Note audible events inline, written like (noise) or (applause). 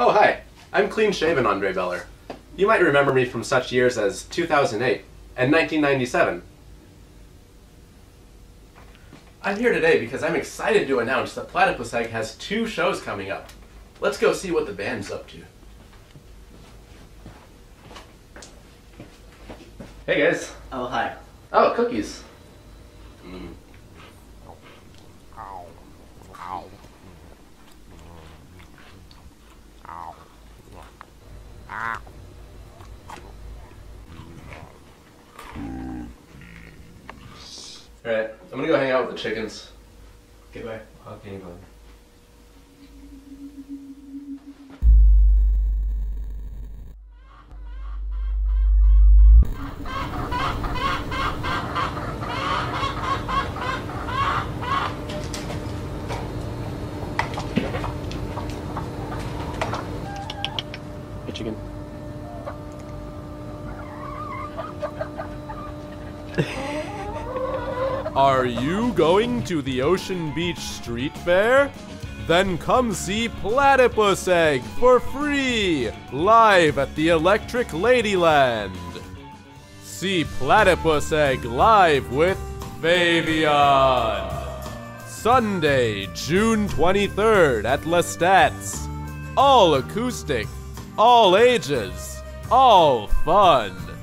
Oh, hi. I'm clean shaven Andre Beller. You might remember me from such years as 2008 and 1997. I'm here today because I'm excited to announce that Platypus Egg has two shows coming up. Let's go see what the band's up to. Hey guys. Oh, hi. Oh, cookies. Alright, I'm gonna go hang out with the chickens. Okay, bye. Okay, bud. Chicken. (laughs) Are you going to the Ocean Beach Street Fair? Then come see Platypus Egg for free, live at the Electric Ladyland. See Platypus Egg live with Phavian. Sunday, June 23rd at Lestat's. All acoustic, all ages, all fun.